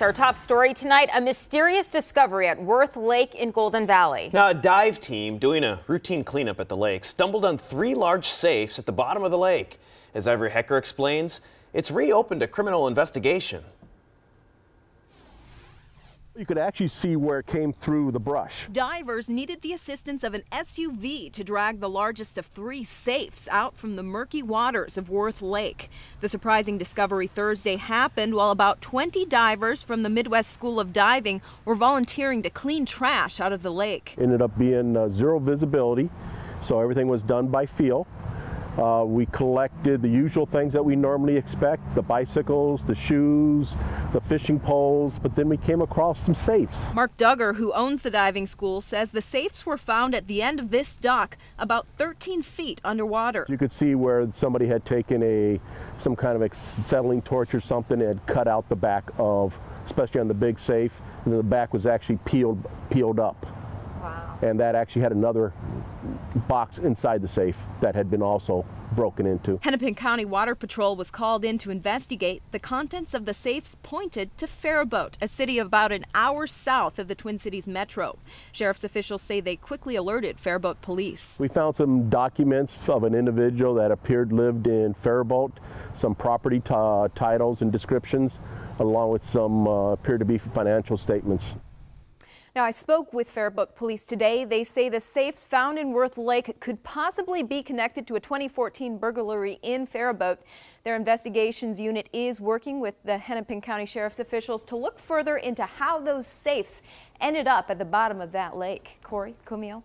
Our top story tonight a mysterious discovery at Wirth Lake in Golden Valley. Now, a dive team doing a routine cleanup at the lake stumbled on three large safes at the bottom of the lake. As Ivory Hecker explains, it's reopened a criminal investigation. You could actually see where it came through the brush. Divers needed the assistance of an SUV to drag the largest of three safes out from the murky waters of Wirth Lake. The surprising discovery Thursday happened while about 20 divers from the Midwest School of Diving were volunteering to clean trash out of the lake. Ended up being uh, zero visibility, so everything was done by feel. Uh, we collected the usual things that we normally expect the bicycles, the shoes, the fishing poles, but then we came across some safes. Mark Duggar, who owns the diving school, says the safes were found at the end of this dock, about 13 feet underwater. You could see where somebody had taken a some kind of acetylene torch or something and had cut out the back of, especially on the big safe, and the back was actually peeled peeled up. Wow. And that actually had another box inside the safe that had been also broken into. Hennepin County Water Patrol was called in to investigate. The contents of the safes pointed to Faribault, a city about an hour south of the Twin Cities metro. Sheriff's officials say they quickly alerted Faribault police. We found some documents of an individual that appeared lived in Faribault, some property titles and descriptions, along with some uh, appear to be financial statements. Now, I spoke with Faribault police today. They say the safes found in Wirth Lake could possibly be connected to a 2014 burglary in Faribault. Their investigations unit is working with the Hennepin County Sheriff's officials to look further into how those safes ended up at the bottom of that lake. Corey, Camille.